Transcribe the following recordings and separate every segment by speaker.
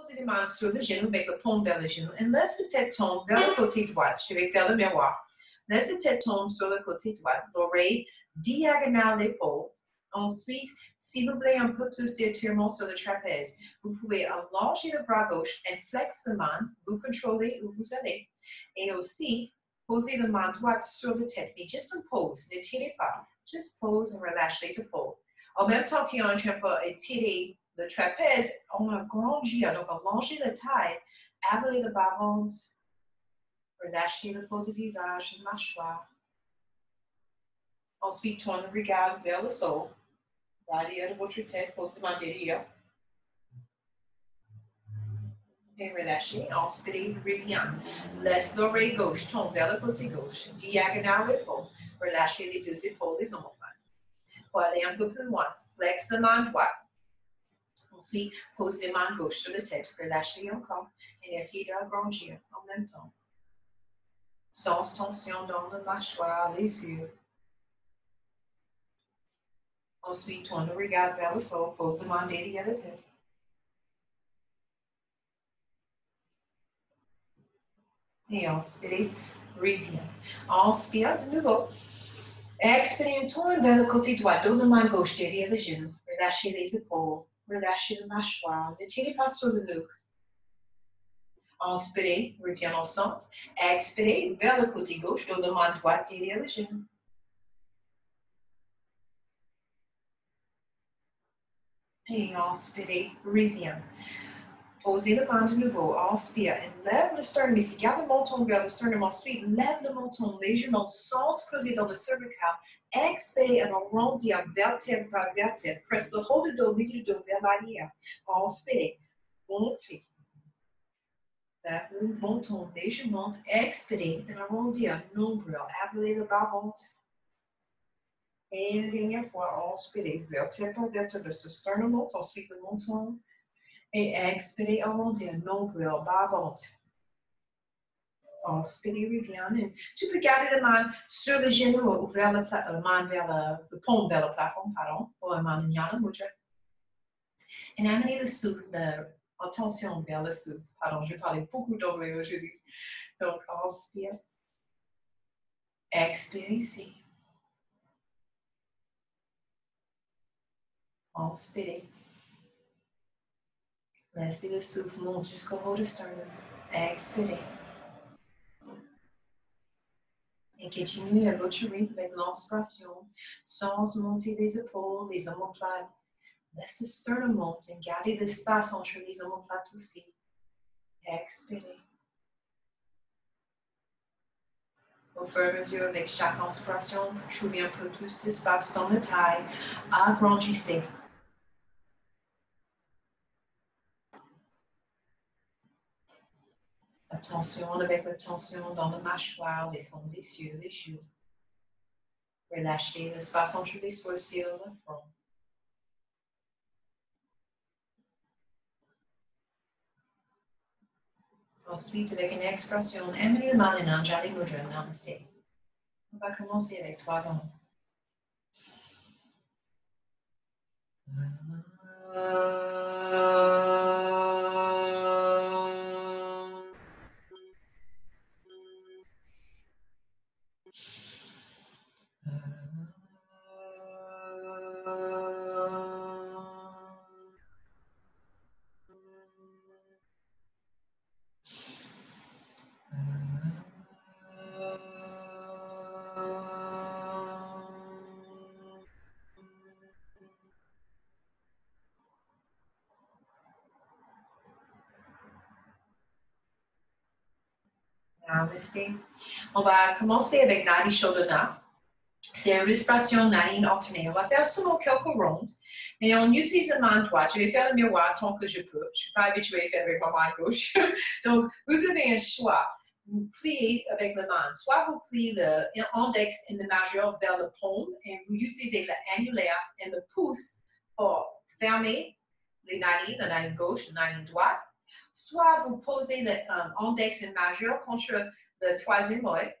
Speaker 1: Posez les mains sur le genou avec le paume vers le genou et laisse la tête tomber vers le côté droit. Je vais faire le miroir. Laisse la tête tomber sur le côté droit. L'oreille diagonale l'épaule. Ensuite, si vous voulez un peu plus d'étirement sur le trapèze, vous pouvez allonger le bras gauche et flex la main. Vous contrôlez où vous allez. Et aussi, posez la main droite sur la tête, mais juste une pause. Ne tirez pas. Juste pose et relâche les épaules. En même temps qu'on est en train d'étirer le trapèze, on a grandi, donc allonger la taille, avaler le bas-ventre, relâcher le peau du visage, la mâchoire. Ensuite, tourne le regard vers le sol. Derrière de votre tête, main derrière. Et relâchez. Inspirez, revient. Laisse l'oreille gauche tomber vers le côté gauche. Diagonale épaule. Relâchez les deux épaules, les omoplates. Pour aller un peu plus loin, flex la main droite. Ensuite, pose les mains gauche sur la tête. Relâchez encore. Et essayez d'agrandir en même temps. Sans tension dans la mâchoire, les yeux. Ensuite, tourne le regard vers le sol, pose la main derrière la tête. Et inspirez, revient. Inspire de nouveau. Expirez, tourne vers le côté droit, donne la main gauche derrière le genou. Relâchez les épaules, relâchez la mâchoire, ne tirez pas sur le nuque. Inspirez, revient au centre. Expirez vers le côté gauche, donne la main droite derrière le genou. Et inspirez, revient. Posez le main de nouveau, inspire lève le sternum ici. Garde le menton vers le sternum. Ensuite, lève le menton légèrement sans se creuser dans le cervical. Expire et arrondir vertèbre par vertèbre. Presse le haut du dos, milieu du dos vers l'arrière. Inspire, montez. Lève le menton légèrement. Expire et arrondir nombril. Avaler le bas-ventre. Et une dernière fois, inspirez, vertèbre par vertèbre, ce sternum monte, ensuite le menton. Et expirez, arrondir, nombril, Inspirez, revient. Tu peux garder la main sur le genou ou vers le, la main vers le, le vers le plafond, pardon, ou la main Jnana Mudra. Et amenez le souffle, attention vers le souffle. Pardon, je parlais beaucoup d'anglais aujourd'hui. Donc, inspire. Expire ici. Inspirez. Laissez le souffle monter jusqu'au haut du sternum. Expirez. Et continuez à votre rythme avec l'inspiration, sans monter les épaules, les omoplates. Laissez le sternum monter. Gardez l'espace entre les omoplates aussi. Expirez. Au fur et à mesure, avec chaque inspiration, trouvez un peu plus d'espace dans la taille. Agrandissez. Attention avec la tension dans la mâchoire, les fonds des yeux, les joues. Relâchez l'espace entre les sourcils le front. Ensuite, avec une expression, amenez le mal en Anjali Mudra, Namaste. On va commencer avec trois ans. On va commencer avec Nadi Shodhana. C'est une respiration narine alternée. On va faire seulement quelques rondes, mais on utilise la main droite. Je vais faire le miroir tant que je peux. Je ne suis pas habituée à faire avec ma main gauche. Donc, vous avez un choix. Vous pliez avec la main. Soit vous pliez l'index et le majeur vers le paume et vous utilisez l'annulaire et le pouce pour fermer les narines, la narine gauche, la narine droite. Soit vous posez l'index et le majeur contre le troisième œil,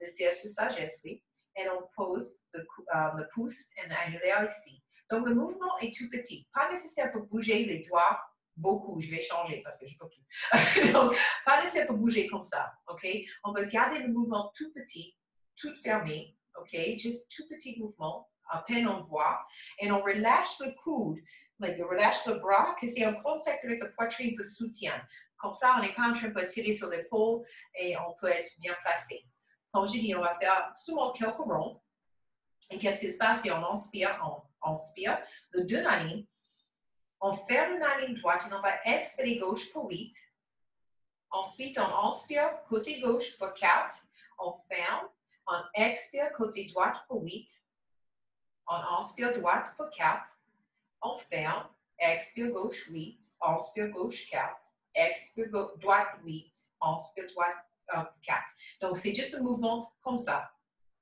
Speaker 1: le siège de sagesse, oui, et on pose le, euh, pouce et l'annulaire ici. Donc, le mouvement est tout petit. Pas nécessaire pour bouger les doigts beaucoup. Je vais changer parce que je ne peux plus. Donc, pas laisser pour bouger comme ça. OK? On va garder le mouvement tout petit, tout fermé. OK? Juste tout petit mouvement, à peine on voit. Et on relâche le coude. Like, on relâche le bras, que c'est un contact avec la poitrine pour soutien. Comme ça, on n'est pas en train de tirer sur l'épaule et on peut être bien placé. Comme je dis, on va faire souvent quelques rondes. Et qu'est-ce qui se passe si on inspire, on inspire? Le deux narines, on ferme la narine droite et on va expirer gauche pour 8. Ensuite, on inspire côté gauche pour 4. On ferme. On expire côté droite pour 8. On inspire droite pour 4. On ferme. Expire gauche 8. Inspire gauche 4. Droite 8. Inspire droite 4. Euh, Donc, c'est juste un mouvement comme ça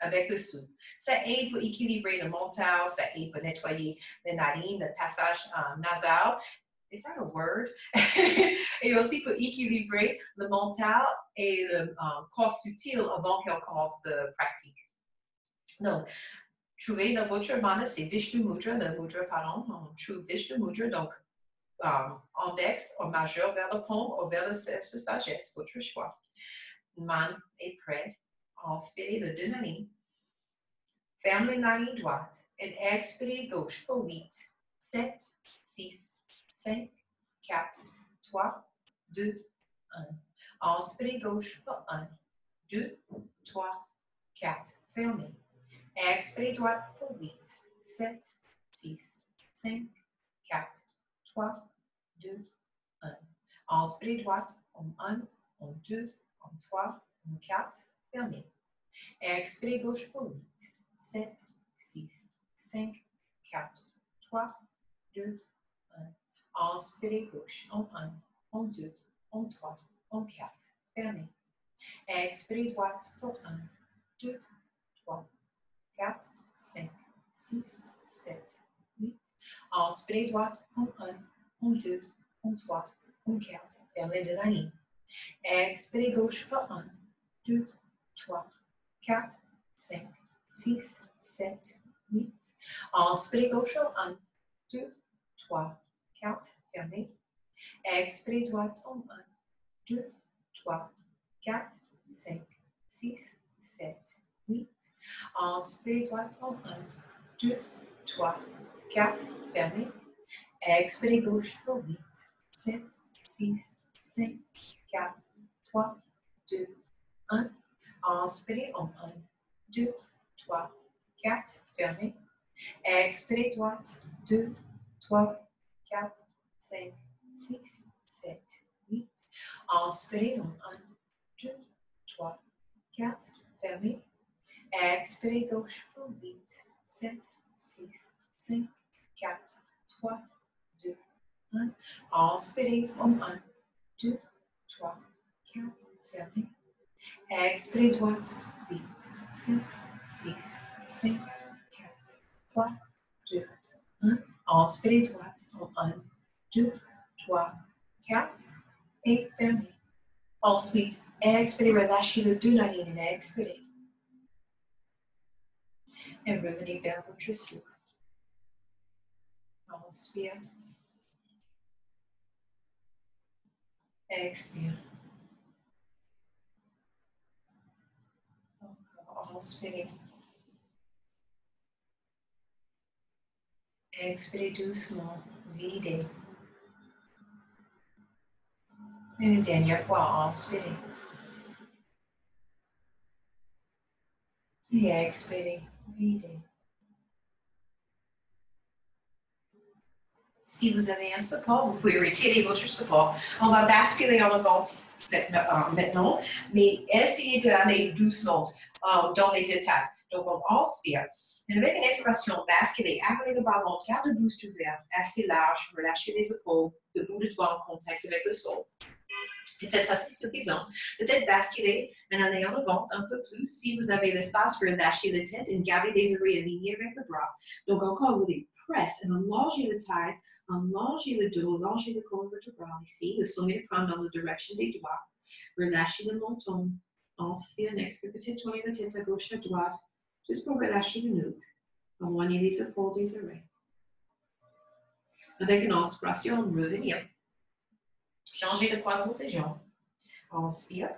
Speaker 1: avec le souffle. Ça aide pour équilibrer le mental, ça aide pour nettoyer les narines, le passage euh, nasal. Is that a word? et aussi pour équilibrer le mental et le euh, corps subtil avant qu'on commence de pratique. Donc, trouver le votre mana, c'est Vishnu Mudra, le Mudra, pardon, on trouve Vishnu Mudra, donc um, index ou majeur vers le paume ou vers le sagesse, votre choix. Man est prêt inspirez le deux narines. Ferme les narines droites et expirez gauche pour 8, 7, 6, 5, 4, 3, 2, 1. Inspirez gauche pour 1, 2, 3, 4. Fermez. Expirez droite pour 8, 7, 6, 5, 4, 3, 2, 1. Inspirez droite en 1, en 2, en 3, en 4. Fermez. Expirez gauche pour 8, 7, 6, 5, 4, 3, 2, 1. Inspirez gauche en 1, en 2, en 3, en 4. Fermez. Expirez droite pour 1, 2, 3, 4, 5, 6, 7, 8. Inspirez droite en 1, en 2, en 3, en 4. Fermez de la ligne. Expirez gauche pour 1, 2, 3, 4, 5, 6, 7, 8. Inspirez gauche 1, 2, 3, 4, fermez. Expirez droite en 1, 2, 3, 4, 5, 6, 7, 8. Inspirez droite en 1, 2, 3, 4, fermez. Expirez gauche pour 8, 7, 6, 5, 4, 3, 2, 1. Inspirez en 1, 2, 3, 4, fermez. Expirez droite, 2, 3, 4, 5, 6, 7, 8. Inspirez en 1, 2, 3, 4, fermez. Expirez gauche pour 8, 7, 6, 5, 4, 3, 2, 1. Inspirez en 1, 2, 3, 4, fermez. Expirez droite, 8, 7, 6, 5, 4, 3, 2, 1. Inspirez droite en 1, 2, 3, 4 et fermez. Ensuite, expirez, relâchez le souffle. Inspire. Expire. Inspirez. Expirez doucement, videz. Une dernière fois, inspirez. Et expirez, videz. Si vous avez un support, vous pouvez retirer votre support. On va basculer en avant euh, maintenant, mais essayez d'aller doucement um, dans les étapes. Donc, on inspire. Et avec une expiration, basculer, avaler le ballon, garde le boost ouvert, assez large, relâchez les épaules, le bout de doigt en contact avec le sol. Peut-être ça c'est suffisant. Peut-être basculer en allant en avant un peu plus. Si vous avez l'espace, relâchez la tête et gardez les oreilles alignées avec le bras. Donc encore, vous les presse et allongez la taille, allongez le dos, allongez le colonne vertébrale ici, le sommet crâne dans la direction des doigts. Relâchez le menton, Inspire, expire, peut-être tourner la tête à gauche, à droite, juste pour relâcher le nuque. Éloigner les épaules des oreilles. Avec une inspiration, revenir. Changez de croisement des jambes. Inspire.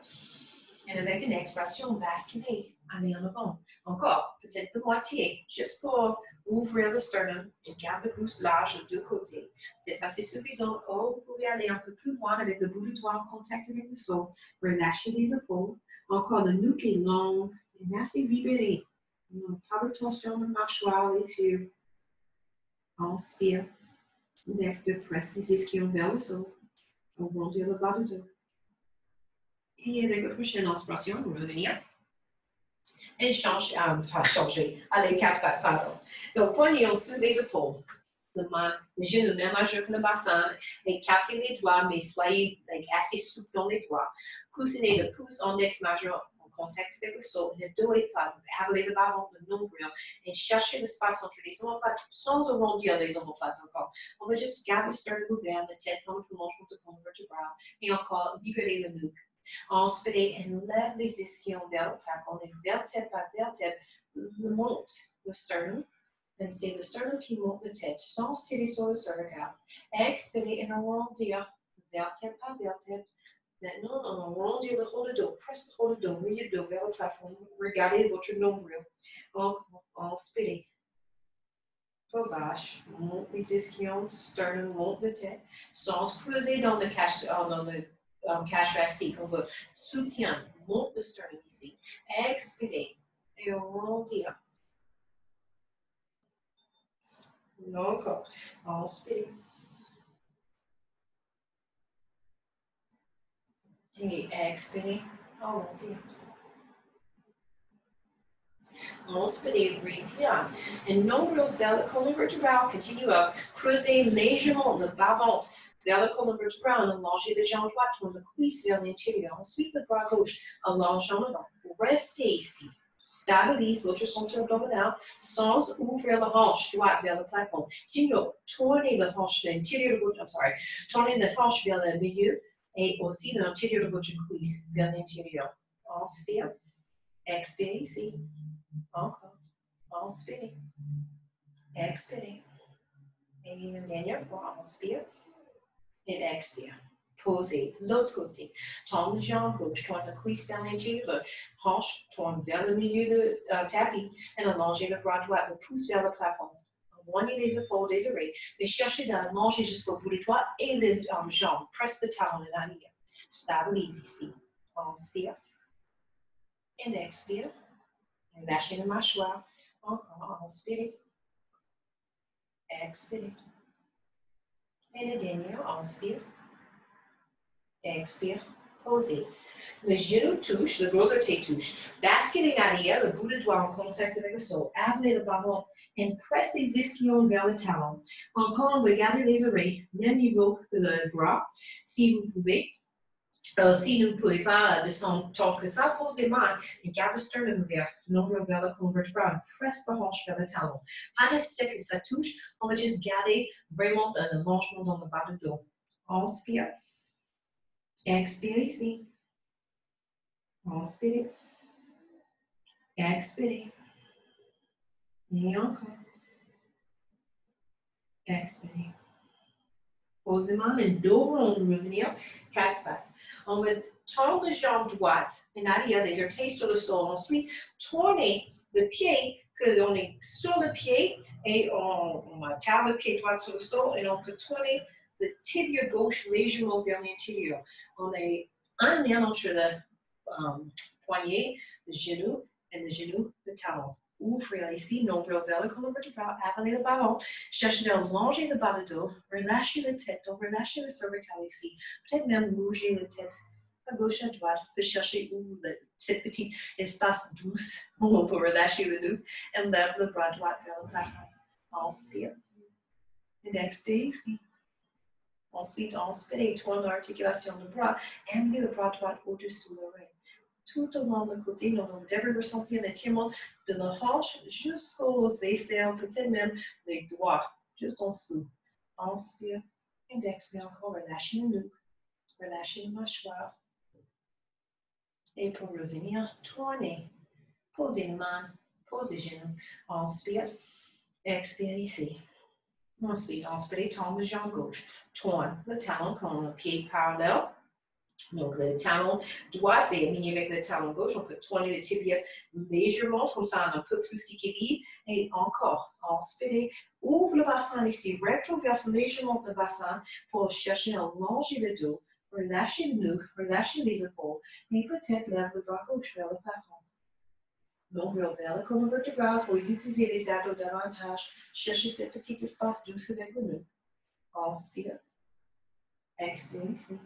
Speaker 1: Et avec une expression, basculer, aller en avant. Encore, peut-être de moitié, juste pour ouvrir le sternum et garde le pouce large de deux côtés. C'est assez suffisant. Oh, vous pouvez aller un peu plus loin avec le bout du doigt en contact avec le sol. Relâchez les épaules. Encore, le nuque est long et assez libéré. Pas de tension de mâchoire, les yeux. Inspire. Et expire, presse les ischions vers le sol. Arrondir le bas du dos. Et avec la prochaine inspiration, revenir. Et changer, ah, pas changer. Allez, quatre pattes, pardon. Donc, poignée en dessous des épaules. Le, main, le genou même majeur que le bassin. Et captez les doigts, mais soyez assez souple dans les doigts. Coussinez le pouce index majeur en contact avec le sol. Le dos est plat. Avalez le ballon, le nombril. Et cherchez l'espace entre les omoplates sans arrondir les omoplates encore. On va juste garder le sternum ouvert, la tête dans le prolongement de colonne. Et encore, libérer le nuque. Inspirez lève les ischions vers le plafond et vertèbre par vertèbre monte le sternum. C'est le monte la tête sans tirer sur le cervical. Expirez et arrondir vertèbre par vertèbre. Maintenant, on arrondit le haut de dos, presse le haut de dos, milieu de dos vers le plafond. Regardez votre nombril. Encore, inspirez. Vache, monte les ischions, sternum, monte la tête, sans creuser dans le cache, dans le um, cache thoracique. On veut soutien, monte le sternum ici. Expirez et arrondir. Encore. Inspirez. Et expirez, arrondir. Inspirez, reviens. Et nombril vers la colonne vertébrale, continue à creuser légèrement le bas-ventre vers la colonne vertébrale, allongez les jambes droites, tourne le cuisse vers l'intérieur. Ensuite, le bras gauche, allonge en avant. Restez ici. Stabilise votre ceinture abdominale sans ouvrir la hanche droite vers le plafond. Sinon, tournez la hanche de l'intérieur de votre, I'm sorry, tournez la hanche vers le milieu et aussi l'intérieur de votre cuisse vers l'intérieur. Inspire. Expire ici. Encore. Inspire. Expire. Et une dernière fois, inspire. Et expire. Posez l'autre côté. Tourne la jambe gauche, tourne la cuisse vers l'intérieur, hanche tourne vers le milieu du tapis et allongez le bras droit, le pouce vers le plafond. Éloignez les épaules des oreilles, mais cherchez d'allonger jusqu'au bout du doigt et les jambes. Presse le talon en arrière. Stabilise ici. Inspire. Et expire. Et lâchez la mâchoire. Encore. Inspire. Expire. Et le dernier, inspire. Expire. Posez. Le genou touche, le gros orteil touche. Basculez en arrière, le bout de doigt en contact avec le sol. Avalez le ballon et presse les ischions vers le talon. Encore, regardez les oreilles, même niveau que le bras, si vous pouvez. Euh, si vous ne pouvez pas descendre tant que ça, posez les mains et gardez le sternum ouvert, nombre vers la colonne vertébrale. Presse la hanche vers le talon. Pas nécessaire que ça touche, on va juste garder vraiment un allongement dans le bas du dos. Inspire. Expire. Inspire. Expire. Et encore. Expire. Posez les mains, le dos rond, revenir, quatre pattes. On va tourner la jambe droite en arrière, les orteils sur le sol. Ensuite, tourner le pied, que l'on est sur le pied et on, on tape le pied droit sur le sol et on peut tourner le tibia gauche légèrement vers l'intérieur. On est un lien entre le um, poignet, le genou et le genou, le talon. Ouvrez ici, nombril vers le colonne vertébrale, avalez le ballon, cherchez d'allonger le bas du dos, la tête, donc relâchez le cervical ici. Peut-être même bouger la tête à gauche, à droite, pour chercher où le, cet petit espace douce où on peut relâcher le dos, et lève le bras droit vers le plafond. Inspire. Et expire ici. Ensuite, inspirez, tourne l'articulation du bras, amenez le bras droit au-dessus de l'oreille. Tout au long du côté, nous devons ressentir l'étirement de la hanche jusqu'aux aisselles, peut-être même les doigts, juste en dessous. Inspire et expire encore, relâchez le nuque, relâchez la mâchoire. Et pour revenir, tournez, posez les mains, posez les genoux, inspire, expire ici. Ensuite, inspirez, tendre le jambe gauche. Tourne le talon comme le pied parallèle. Donc, le talon droit est aligné avec le talon gauche. On peut tourner le tibia légèrement, comme ça, on un peu plus d'équilibre. Et encore, inspirez, ouvre le bassin ici, rétroverse légèrement le bassin pour chercher à allonger le dos, relâcher le nuque, relâcher les épaules, et peut-être lève le bras gauche vers le plafond. Donc, vers le colonne vertébrale, il faut utiliser les abdos davantage, chercher ce petit espace douce avec le nuque. Inspire, expire ici.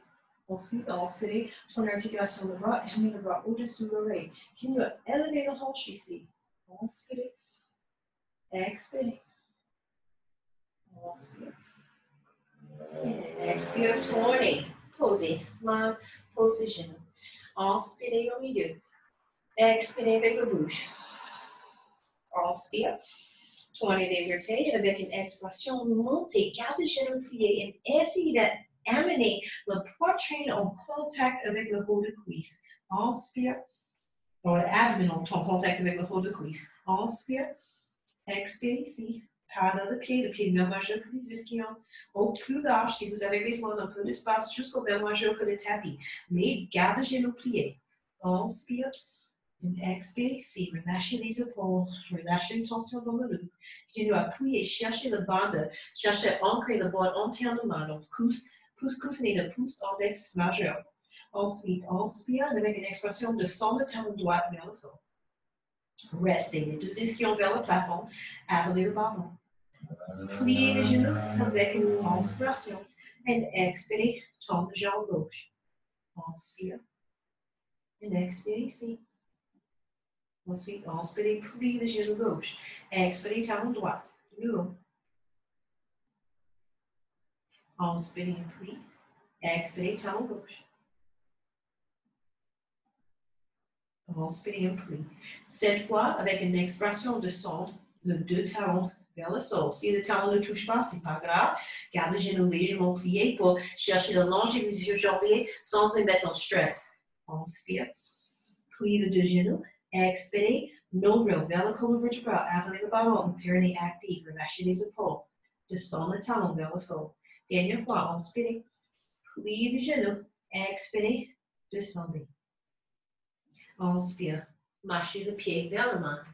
Speaker 1: Ensuite, inspirez, ton articulation de bras, amenez le bras au-dessus de l'oreille. Continue à élever la hanche ici. Inspirez, expirez. Inspire. Expire, tournez. Posez, main, posez genou. Inspirez au milieu. Expirez avec la bouche. Inspire. Tournez les orteils avec une expression montée. Garde le genou plié et essayez d'amener la poitrine en contact avec le haut de cuisse. Inspire. Ou l'abdomen en contact avec le haut de cuisse. Inspire. Expire ici. Parallèle le pied, le pied même majeur que les ischions. Au plus large, si vous avez besoin d'un peu d'espace, jusqu'au même majeur que le tapis. Mais garde le genou plié. Inspire. Expire ici, relâchez les épaules, relâchez une tension dans le dos. Continuez à appuyer, cherchez le bande, cherchez à ancrer le bord entièrement. Donc, pouce, pouce coussiné, le pouce index majeur. Ensuite, inspire avec une expression de son le talon droit vers le sol. Restez les deux ischions vers le plafond, avalez le ballon. Pliez les genoux avec une inspiration et expirez, tendre le jambe gauche. Inspire. Et expire ici. Ensuite, inspirez, plie le genou gauche. Expirez, talon droit. De nouveau. Inspirez, plie. Expirez, talon gauche. Inspirez, plie. Cette fois, avec une expression de son, le deux talons vers le sol. Si le talon ne touche pas, c'est pas grave. Garde le genou légèrement plié pour chercher de longer les yeux sans les mettre en stress. Inspire. Plie le deux genoux. Expirez, nombril vers la colonne vertébrale, avalez le ballon, le périnée actif, relâchez les épaules. Descends le talon vers le sol. Dernière fois, inspirez, pliez le genou, expirez, descendez. Inspire, marchez le pied vers la main.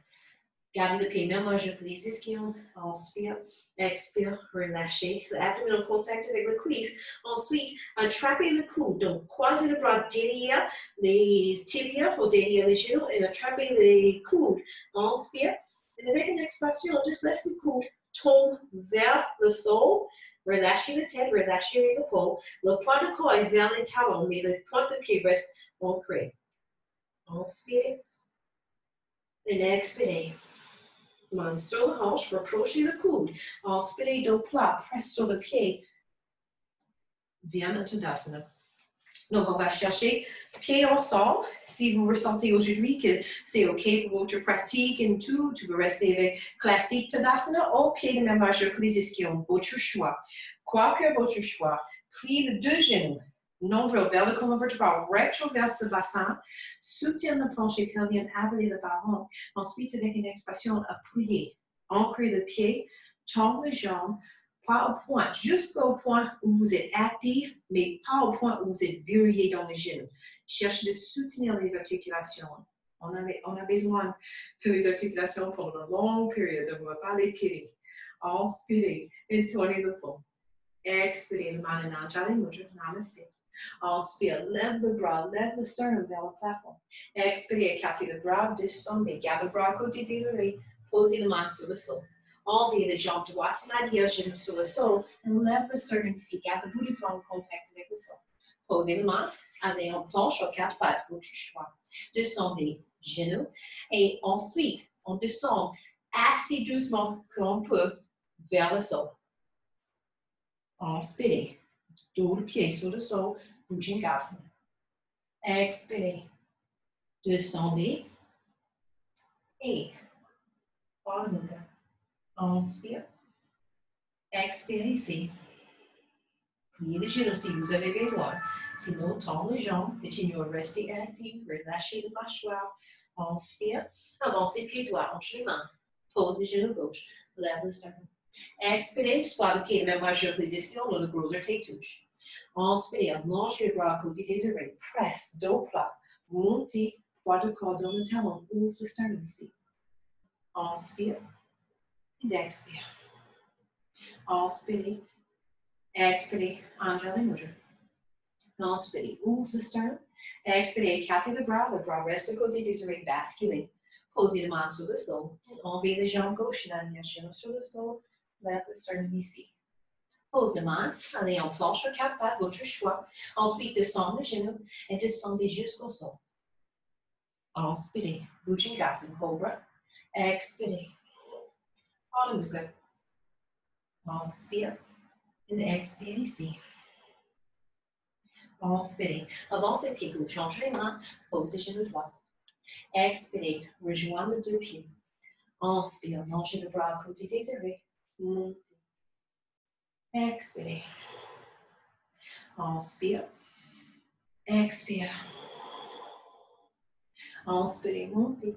Speaker 1: Gardez le pied même majeur que les ischions. Inspire, expire, relâchez. L'abdomen en contact avec le cuisse. Ensuite, attrapez le coude. Donc, croisez le bras derrière les tibias ou derrière les genoux et attrapez les coudes. Inspire. Et avec une expression, juste laisse le coude tombe vers le sol. Relâchez la tête, relâchez les épaules. Le poids de corps est vers les talons, mais le point de pied reste ancré. Inspire. Et expirez. Main sur la hanche, rapprochez le coude. Inspirez dos plat, presse sur le pied. Viens Tadasana. Donc, on va chercher pied ensemble. Si vous ressentez aujourd'hui que c'est OK pour votre pratique et tout, tu veux rester avec classique Tadasana, OK, de même majeur que les ischions, votre choix. Quoi que votre choix, plie le deux genoux, nombril vers le colonne vertébrale, rétroverse le bassin, soutient le plancher pelvien, avaler le ballon. Ensuite, avec une expression appuyée, ancrez le pied, tendre les jambes, pas au point, jusqu'au point où vous êtes actif, mais pas au point où vous êtes verrouillé dans les genoux. Cherchez de soutenir les articulations. On a, besoin que les articulations pendant une longue période, on ne va pas les tirer. Inspirez et tournez le fond. Expirez, Mananajali Mudra, Namaste. Inspire, lève le bras, lève le sternum vers le plafond. Expire, écartez le bras, descendez, garde le bras à côté des oreilles, posez la main sur le sol. Enlevez les jambes droites, l'arrière, genou sur le sol, lève le sternum ici, garde le bout du plan en contact avec le sol. Posez la main, allez en planche aux quatre pattes, votre choix. Descendez, genoux, et ensuite, on descend assez doucement qu'on peut vers le sol. Inspirez, dos le pied sur le sol, Bhujangasana. Expirez, descendez, et Baddha Inspire. Expirez ici. Pliez les genoux si vous avez besoin. Sinon, tend les jambes. Continuez à rester actif. Relâchez le mâchoire. Inspire. Avancez pieds droits entre les mains. Pose les genoux gauche. Lève le sternum. Expirez, soit le pied, même majeur les ischions, le gros tes touches. Inspirez, allonge les bras à côté des oreilles. Presse, dos plat. Montez, poids de corps dans le talon. Ouvre le sternum ici. Inspire. Et expire. Inspirez. Expirez. Angele Mudra. Inspirez. Ouvre le sternum. Expirez. Écartez le bras. Le bras reste à côté des oreilles. Basculez. Posez les mains sur le sol. Enlevez les jambes gauche et la sur le sol. Lève le sternum ici. Les allez en planche ou quatre pattes, votre choix. Ensuite, descendez les genoux et descendez jusqu'au sol. Inspirez, Bhujangasana Cobra. Expirez. Adho Inspire. Et expire ici. Inspirez. Avancez pied gauche, entre les mains, posez genou droit. Expirez, rejoignez les deux pieds. Inspire, longez le bras à côté des. Expirez. Inspire. Expire. Inspirez, montez.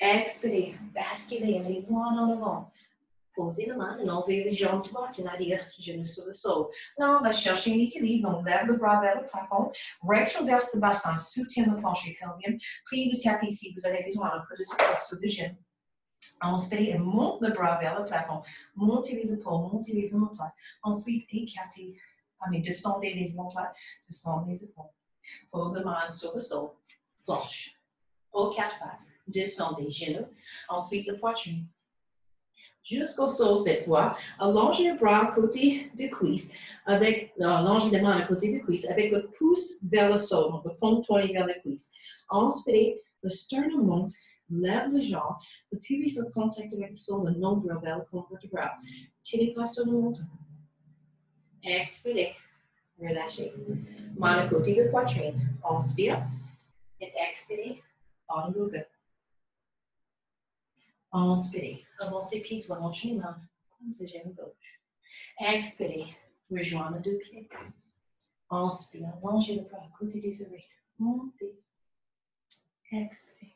Speaker 1: Expirez, basculez, allez loin en avant. Posez la main enlevez les jambes droites, c'est-à-dire genoux sur le sol. Là, on va chercher un. On lève le bras vers le plafond, rétroverse le bassin, soutient le plancher pelvien, plie le tapis si vous avez besoin, un peu de support sur le genou. Inspirez et monte le bras vers le plafond. Montez les épaules, montez les omoplates. Ensuite, écartez, ah, mais descendez les omoplates, descendez les épaules. Pose la main sur le sol, planche. Aux quatre pattes, descendez genoux. Ensuite, le poitrine. Jusqu'au sol cette fois, allongez le bras côté de cuisse, avec, allongez les mains à côté de cuisse, avec le pouce vers le sol, donc le paume tourné vers la cuisse. Inspirez, le sternum monte, lève le jambe, le pubis en contact avec le sol, le vers le cône vertébral. Tirez pas sur le menton. Expirez, relâchez. Main à côté de poitrine. Inspire et expirez, en yoga. Inspirez, avancez pieds droits, les mains, posez genou gauche. Expirez, rejoignez deux pieds. Inspire, allongez le bras côté des oreilles. Montez. Expirez.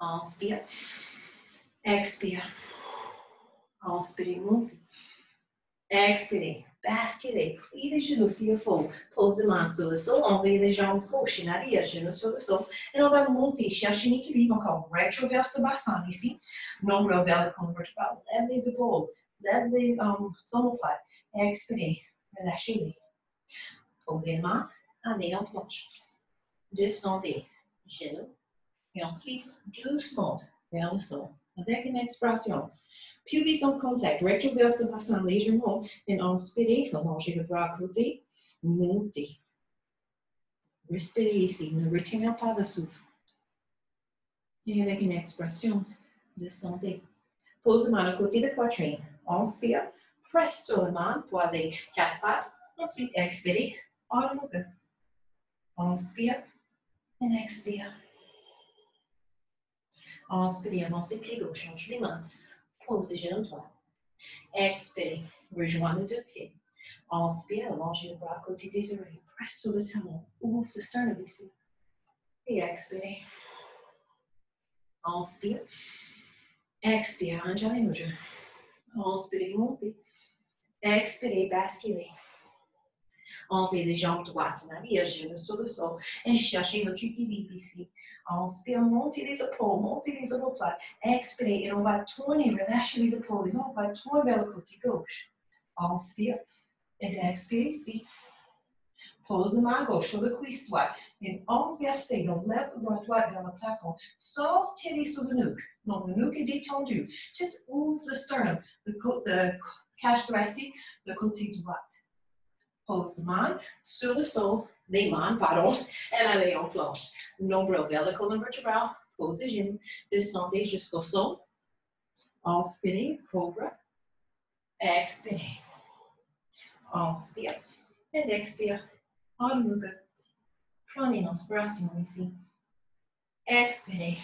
Speaker 1: Inspire. Expire. Inspirez, montez. Expirez. Basculez. Pliez les genoux s'il faut. Pose les mains sur le sol. Envoyez les jambes gauche en arrière, genoux sur le sol. Et on va monter. Cherchez un équilibre encore. Rétroverse le bassin ici. Nombril vers le cône vertébral. Lève les épaules. Lève les um, omoplates. Expirez. Relâchez-les. Posez les mains. Allez en planche. Descendez. Genoux. Et ensuite, doucement vers le sol. Avec une expression. Pubis en contact, rétroverse le bassin légèrement, et inspirez, allongez le bras à côté, montez. Respirez ici, ne retenez pas le souffle. Et avec une expression, descendez. Pose la main à côté de la poitrine. Inspire, presse sur la main pour les quatre pattes. Ensuite, expirez, Adho Inspire, et expire. Inspirez, avancez pied gauche, change les mains. Posez genou droit. Expirez, rejoignez deux pieds. Inspire, allongez le bras à côté des oreilles. Presse sur le talon. Ouvre le sternum ici. Et expirez. Inspire. Expire, Anjali Mudra. Inspirez, montez. Expirez, basculez. Enlevez les jambes droites en genoux sur le sol. Et cherchez votre équilibre ici. Inspire, montez les épaules, montez les omoplates. Expirez et on va tourner, relâcher les épaules. Les on va tourner côté gauche. Inspire et expire ici. Pose la main gauche sur le cuisse droite. Et inversez, donc lève le bras droit vers le plafond sans tirer sur le nuque. Donc le nuque est détendu. Juste ouvre le sternum, le, le cage thoracique, le côté droit. Pose la main sur le sol, les mains, pardon, et allez en planche. Nombril vers la colonne vertébrale, posez genoux, descendez jusqu'au sol. Inspirez, cobra. Expirez. Inspire et expire. Adho Prenez une inspiration ici. Expirez.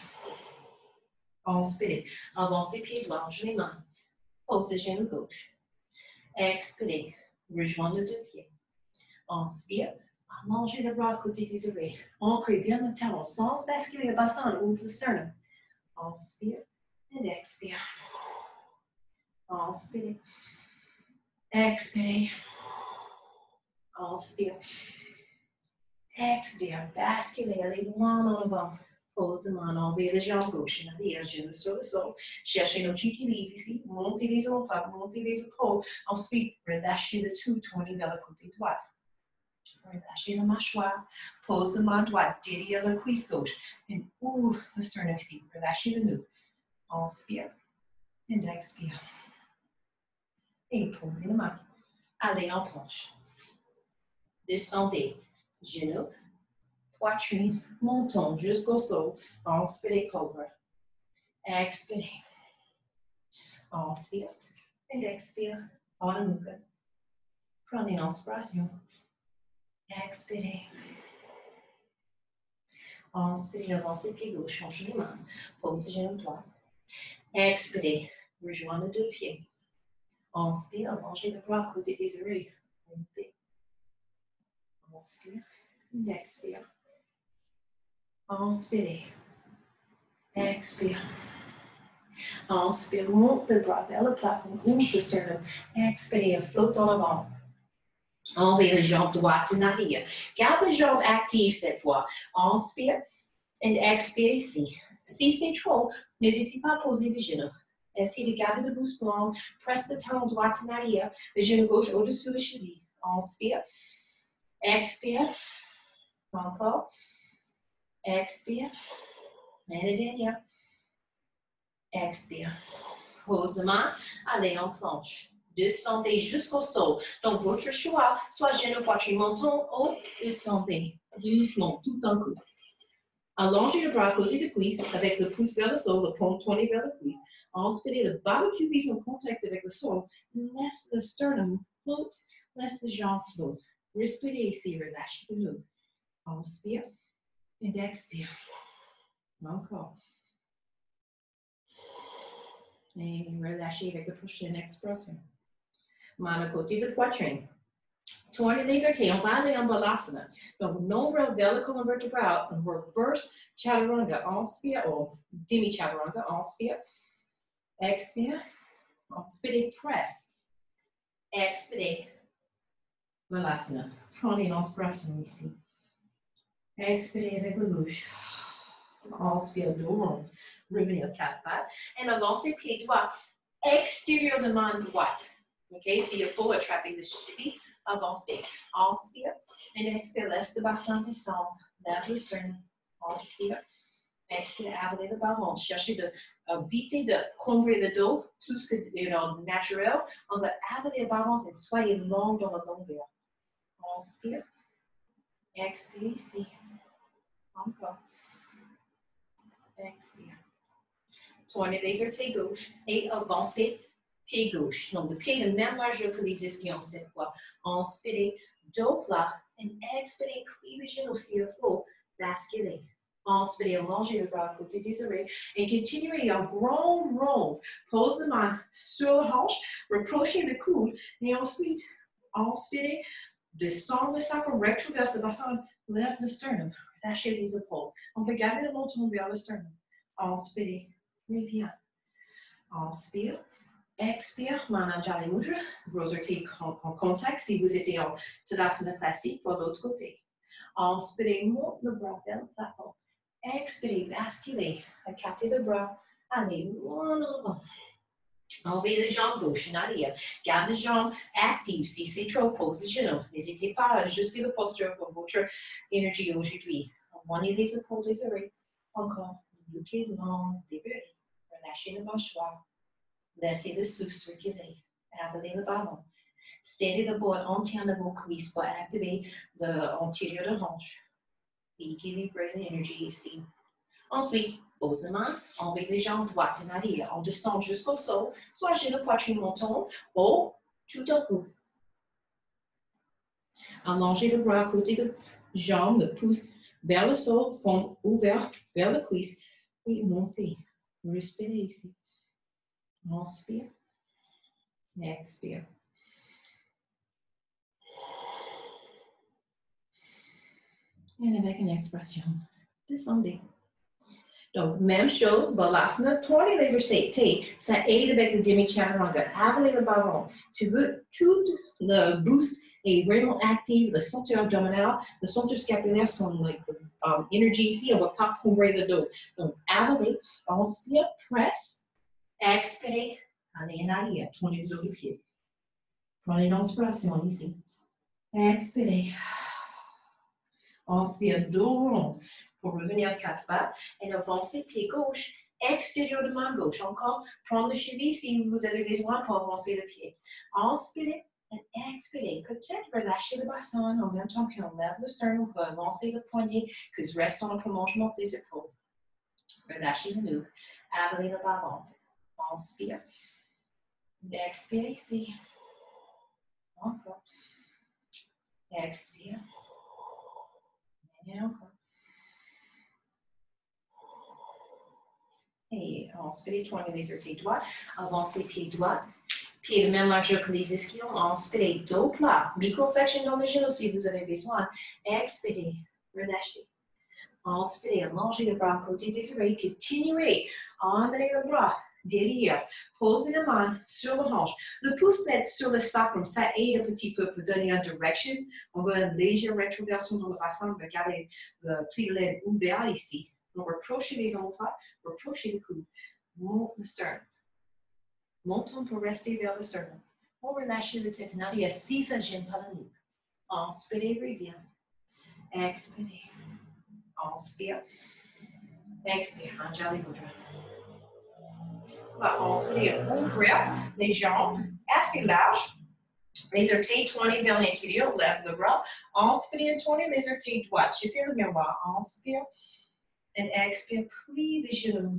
Speaker 1: Inspirez. Avancez pieds droits, les mains. Posez genou gauche. Expirez. Rejoignez deux pieds. Inspire. Allongez le bras à côté des oreilles. Ancrez bien le talon sans basculer le bassin. Ouvre le sternum. Inspire et expire. Inspirez. Expirez. Inspire. Expire. Basculez. Allez loin en avant. Pose main, enlevez les jambes gauche en arrière, genoux sur le sol. Cherchez notre équilibre ici. Montez les omoplates, montez les épaules. Ensuite, relâchez le tout, tournez vers le côté droit. Relâchez la mâchoire. Pose la main derrière la cuisse gauche. Et ouvre le sternum ici. Relâchez le nœud. Inspire. Et expire. Et posez la main. Allez en planche. Descendez. Genoux poitrine, menton jusqu'au sol. Inspirez, cobra. Expirez. Inspire. Et expire. En. Prenez une inspiration. Expirez. Inspirez, avancez pied gauche, changez les mains. Genou droit. Expirez. Rejoignez deux pieds. Inspire, allongez le bras côté des oreilles. Inspire. Expire. Inspirez. Expire. Inspire, monte le bras vers le plafond, ouvre le sternum. Expire, flotte en avant. Enlevez les jambes droites en arrière. Garde les jambes actives cette fois. Inspire et expire ici. Si c'est trop, n'hésitez pas à poser les genoux. Essayez de garder le bouche blanc. Presse le talon droit en arrière. Le genou gauche au-dessus de cheville. Inspire. Expire. Encore. Expire. Mets derrière. Expire. Pose main. Allez en planche. Descendez jusqu'au sol. Donc, votre choix, soit genou, poitrine, menton, haut ou descendez doucement, tout d'un coup. Allongez le bras côté de cuisse avec le pouce vers le sol, le paume tourné vers le cuisse. Inspirez le bas du cuisse en contact avec le sol. Laisse le sternum flotte. Laisse les jambes flotte. Respirez ici, relâchez le nœud. Inspire. Et expire. Encore. Et relâchez avec la prochaine expression. Main à côté de poitrine. Tournez les orteils. On va aller en balasana. Donc, nombre vers le colonne vertébrale. On reverse chaturanga. Inspire. Ou demi chaturanga. Inspire. Expire. Inspire. Press. Expire. Balasana. Prenez une inspiration ici. Expirez avec le bouche. Inspire dos rond. Revenez au quatre pattes. Et avancez pied droit. Extérieur de main droite. OK? S'il faut attraper le cheville, avancez. Inspire. Et expire. Laisse le bassin descendre vers le. Inspire. Expire. Avalez le ballon. Cherchez de éviter de combrer le dos plus que you know, naturel. On va avaler le ballon et soyez long dans la longueur. Inspire. Expire ici. Encore. Expire. Tournez les orteils gauche et avancez pied gauche. Donc, le pied de même largeur que les ischions cette fois. Inspirez, dos plat. Et expirez, genoux s'il le faut. Basculez. Inspirez, allongez le bras à côté des oreilles. Et continuez en grand rond. Pose la main sur la hanche. Reprochez le coude. Et ensuite, inspirez, descendre le sacrum, rétroverse le bassin, lève le sternum, lâchez les épaules. On peut garder le menton vers le sternum. Inspire, reviens. Inspire, expire, Mananjali Mudra, gros orteils en, contact si vous étiez en Tadasana classique pour l'autre côté. Inspirez, monte le bras vers le plafond. Expirez, basculez, écartez le bras, allez loin en avant. Enlevez les jambes gauche en arrière. Garde les jambes actives si c'est trop, pose les. N'hésitez pas à ajuster la posture pour votre énergie aujourd'hui. Envoyez les épaules, les oreilles. Encore. Le pied long, début. Relâchez le mâchoire. Laissez le sous circuler. Avalez le ballon. Serrez le bord entier de vos cuisses pour activer l'antérieur de hanche. Équilibrez l'énergie ici. Ensuite, pose main, enlevez les jambes droites en arrière. On descend jusqu'au sol, soit j'ai le poitrine menton ou tout d'un coup. Allongez le bras à côté de jambe, le pouce vers le sol, paume ouvert vers le cuisse et montez. Respirez ici. Inspire. Expire. Et avec une expression, descendez. Donc, même chose, Balasana, tournez les orteils. Ça aide avec le demi-chaturanga. Avalez le ballon. Tu veux tout le boost est vraiment actif, le ceinture abdominale, le ceinture scapulaire sont like um, energy ici, on va pas combrer le dos. Donc, avalez, inspire, presse, expirez, allez en arrière, tournez le pied. Prenez l'inspiration ici. Expirez. Inspire, dos rond pour revenir quatre pattes et avancer pied gauche, extérieur de main gauche. Encore, prendre le cheville si vous avez besoin pour avancer le pied. Inspirez et expirez. Peut-être relâcher le bassin en même temps qu'on lève le sternum pour avancer le poignet, que reste dans le prolongement des épaules. Relâchez le nuque. Avalez le bas Inspire. Expire ici. Encore. Expire. Et encore. Et ensuite, tournez les orteils droits, avancez pieds droits, pieds de même largeur que les ischions, inspirez, dos plat, micro-flexion dans les genoux si vous avez besoin, expirez, relâchez. Inspirez, allongez le bras à côté des oreilles, continuez, emmenez le bras derrière, posez la main sur le hanche. Le pouce mettre sur le sacrum, ça aide un petit peu pour donner une direction. On veut une légère rétroversion dans le bassin, regardez le pli de l'aile ouvert ici. On rapprocher les omoplates, rapprocher le coude, monte le sternum. Montons pour rester vers le sternum. On relâche le tête en arrière si ça gêne pas la nuque. Inspirez, reviens. Expirez. Inspire. Expire. Anjali Mudra. On va inspirer, ouvrir les jambes assez larges. Les orteils tournés vers l'intérieur, lève le bras. Inspire, tournez les orteils droits. Je fais le miroir. Inspire. And expire, plie genoux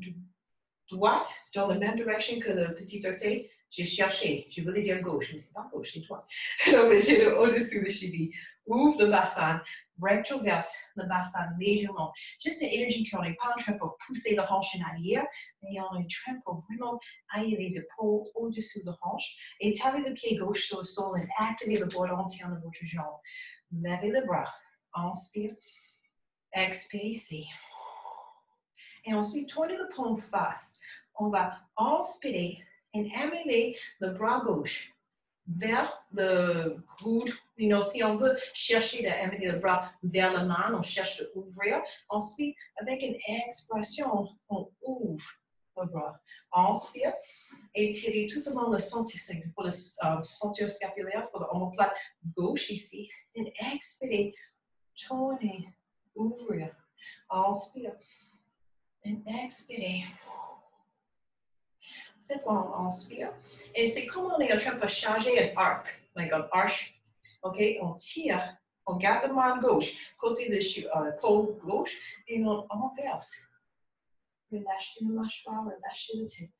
Speaker 1: droite dans la même direction que le petit orteil. J'ai cherché, je voulais dire gauche, mais c'est pas gauche, c'est droite. Donc les genoux au-dessus de cheville. Ouvre le bassin, rétroverse le bassin légèrement. Juste une énergie qu'on n'est pas en train de pousser le hanche en arrière, mais on est en train de vraiment ailler les épaules au-dessus de la hanche. Et taler le pied gauche sur le sol et activer le bord entier de votre jambe. Levez le bras. Inspire. Expire ici. Et ensuite, tournez le paume face. On va inspirer amener le bras gauche vers le coude. You know, si on veut chercher d'amener le bras vers la main, on cherche d'ouvrir. Ensuite, avec une expression, on ouvre le bras. Inspire et tirez tout le long le ceinture, pour le uh, ceinture scapulaire, pour l'omoplate gauche ici. Et expirez, tournez, ouvrir. Inspire. Et expirez. Cette fois, on. Et c'est comme on est en train de charger un arc, like un arche. OK? On tire, on garde la main gauche, côté de euh, gauche, et on renverse. Relâchez le mâchoire, relâchez le tête.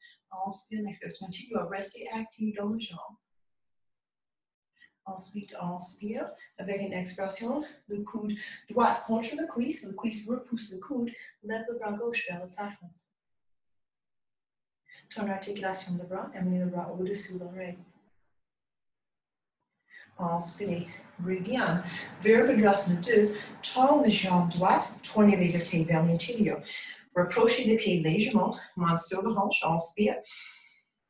Speaker 1: Inspire, expire. Continue à rester actif dans le jambe. Ensuite, inspire avec une expression, le coude droit contre le cuisse, le cuisse repousse le coude, lève le bras gauche vers le plafond. L'articulation de bras, amenez le bras au-dessus de l'oreille. Inspire, reviens. Virabhadrasana 2, tourne les jambes droites, tournez les orteils vers l'intérieur. Rapprochez les pieds légèrement, main sur le hanche, inspire.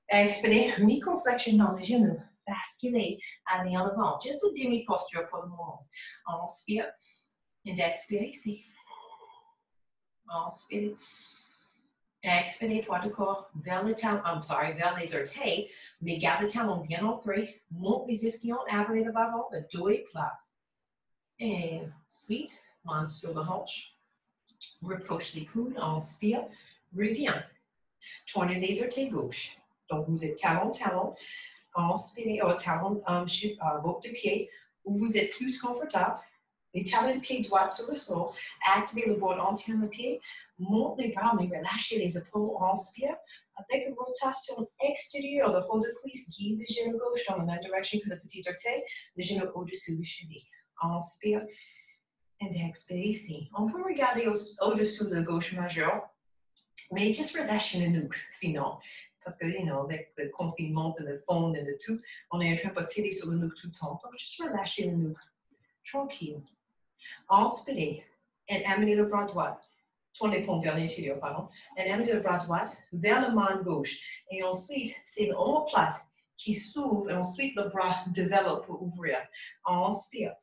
Speaker 1: Expirez, micro-flexion dans les genoux basculer, aller en avant. Juste une demi-posture pour le moment. Inspire. Et expire ici. Poids de corps vers le talon, I'm sorry, vers les orteils, mais garde le talon bien ancré. Monte les ischions, avalez le bas le dos est plat. Et ensuite, main sur le hanche. Reproche les coudes, inspire, reviens. Tournez les orteils gauche. Donc, vous êtes talon, talon inspirez au talon um, uh, de pied où vous êtes plus confortable. De pied droits sur le sol. Activez le bord entier de pied. Monte les bras, mais relâchez les épaules. Inspire. Avec une rotation extérieure, le haut de cuisse guide le genou gauche dans la même direction que le petit orteil, le genou au-dessus du cheville. Inspire. Et expire ici. On peut regarder au-dessus de la gauche majeure, mais juste relâchez le nuque, sinon parce que, you know, avec le confinement, de le fond et de tout, on est en train de tirer sur le nuque tout le temps. Donc, juste relâcher le nuque. Tranquille. Inspirez et amenez le bras droit. Tourne les paumes vers l'intérieur, pardon. Et amenez le bras droit vers le main gauche. Et ensuite, c'est une omoplate qui s'ouvre et ensuite le bras développe pour ouvrir. Inspire.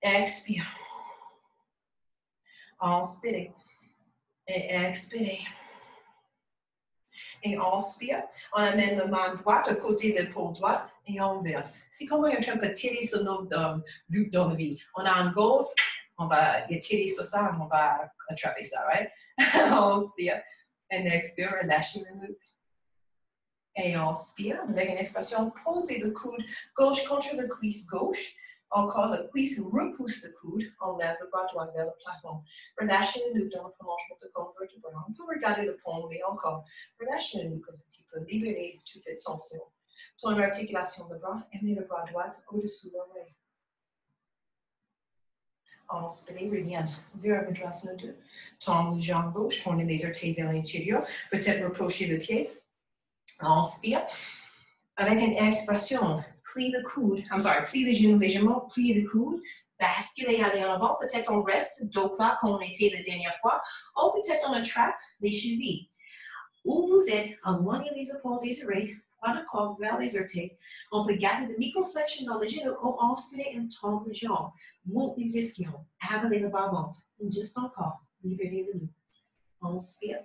Speaker 1: Expire. Inspirez. Et expirez. Et inspire. On amène la main droite à côté de l'épaule droite et on verse. C'est comme on est en train de tirer sur nos buts dans la vie. On a un goal, on va tirer sur ça, on va attraper ça, right? inspire. Et expire, relâchez le mouvement. Et inspire avec une expression, posez le coude gauche contre le cuisse gauche. Encore le cuisse repousse le coude, on lève le bras droit vers le plafond. Relâchez le nuque dans le prolongement de corps vertébral. On peut regarder le pont, mais encore, relâchez le nuque un petit peu, libérez toute cette tension. Ton articulation de bras, aimez le bras droit au-dessous de l'oreille. Inspirez, reviens vers Madrasana 2. Tends le jambe gauche, tournez les orteils vers l'intérieur. Peut-être reprocher le pied. Inspire. Avec une expression, plie le coude, I'm sorry, plie les genoux légèrement, plie le coude, basculez, allez en avant. Peut-être on reste dos plat comme on était la dernière fois, ou peut-être on attrape les chevilles. Où vous êtes, éloignez les épaules des oreilles, pas de corps vers les orteils. On peut garder le microflexion dans les genoux ou inspirer et tendre les jambes. Monte les ischions, avalez le bas-ventre. Juste encore, libérez le nuque. Inspire.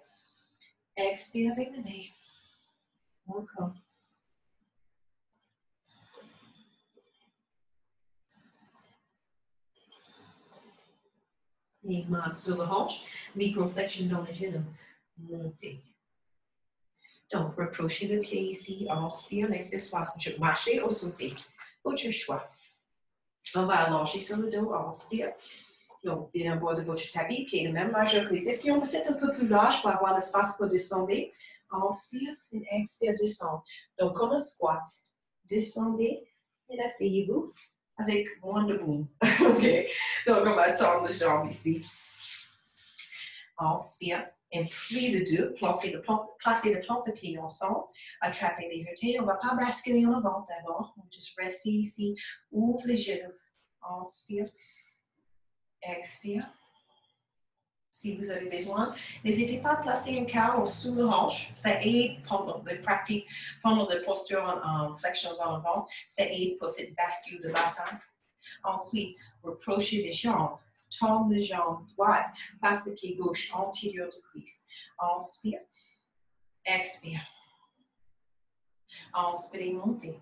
Speaker 1: Expire avec le nez. Encore. Les mains sur la hanche, microflexion dans les genoux. Montez. Donc, reprochez le pied ici, inspire, expire, soit marcher ou sauter. Votre choix. On va allonger sur le dos, inspire. Donc, bien en bord de votre tapis, pied de même largeur que les espions, peut-être un peu plus large pour avoir l'espace pour descendre? Inspire et expire, descendre. Donc, comme un squat, descendez et asseyez-vous avec moins de boum. OK. Donc, on va tendre les jambes ici. Inspire et plie le dos, placez le, de pied ensemble, attrapez les orteils. On ne va pas basculer en avant d'abord. On va juste rester ici. Ouvre les genoux. Inspire. Expire. Si vous avez besoin, n'hésitez pas à placer un câble sous le hanche. Ça aide pendant la pratique, pendant la posture en, en flexion en avant. Ça aide pour cette bascule de bassin. Ensuite, reprochez les jambes. Tends les jambes droites, passe le pied gauche antérieur de cuisse. Inspire. Expire. Inspirez, montez.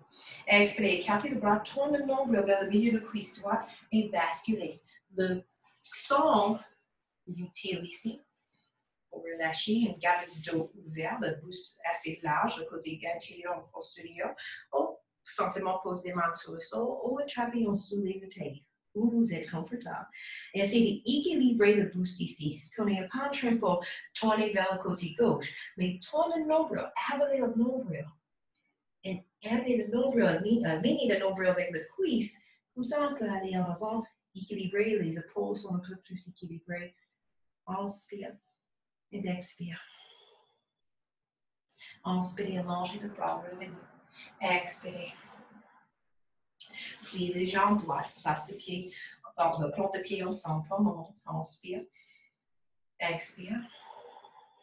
Speaker 1: Expirez, écartez le bras, tournez le nombril vers le milieu de cuisse droite et basculez. Le sang utile ici pour relâcher et garder le dos ouvert, le buste assez large, le côté antérieur ou postérieur, ou simplement poser les mains sur le sol ou attraper en dessous les orteils où vous êtes confortable. Et essayez d'équilibrer le buste ici. Qu'on n'ait pas en train pour tourner vers le côté gauche, mais tournez le nombril, avalez le nombril. Et amenez le nombril, alignez le nombril avec le cuisse, comme ça on peut aller en avant, équilibrer, les épaules sont un peu plus équilibrées. Inspire et expire. Inspirez, allongez le bras, revenez. Expirez. Pliez les jambes droites, place les pieds, le plante de pied ensemble, on monte, inspire. Expire.